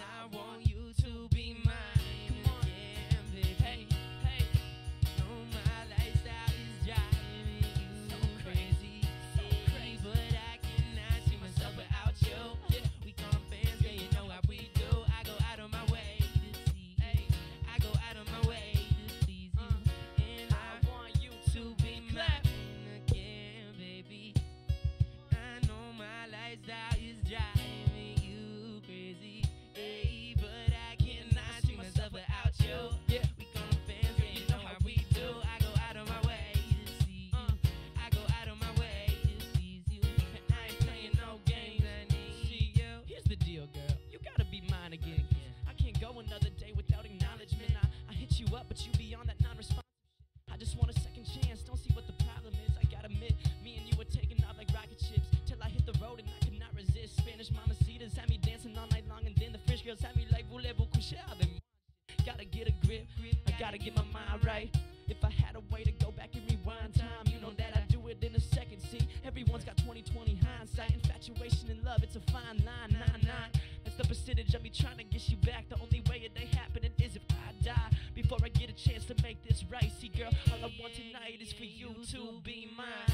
I want you to another day without acknowledgement. I, I hit you up, but you be on that non-responsive shit. I just want a second chance. Don't see what the problem is. I gotta admit, me and you were taking off like rocket ships till I hit the road and I could not resist. Spanish mamacitas had me dancing all night long, and then the French girls had me like voulez-vous coucher avec? Gotta get a grip. I gotta get my mind right. If I had a way to go back and rewind time, you know that I'd do it in a second. See, everyone's got 20/20 hindsight. Infatuation and love, it's a fine line. Nine nine. That's the percentage of me trying to get you back. The only to make this right. See, girl, all I want tonight is for you to be mine.